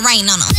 rain on them.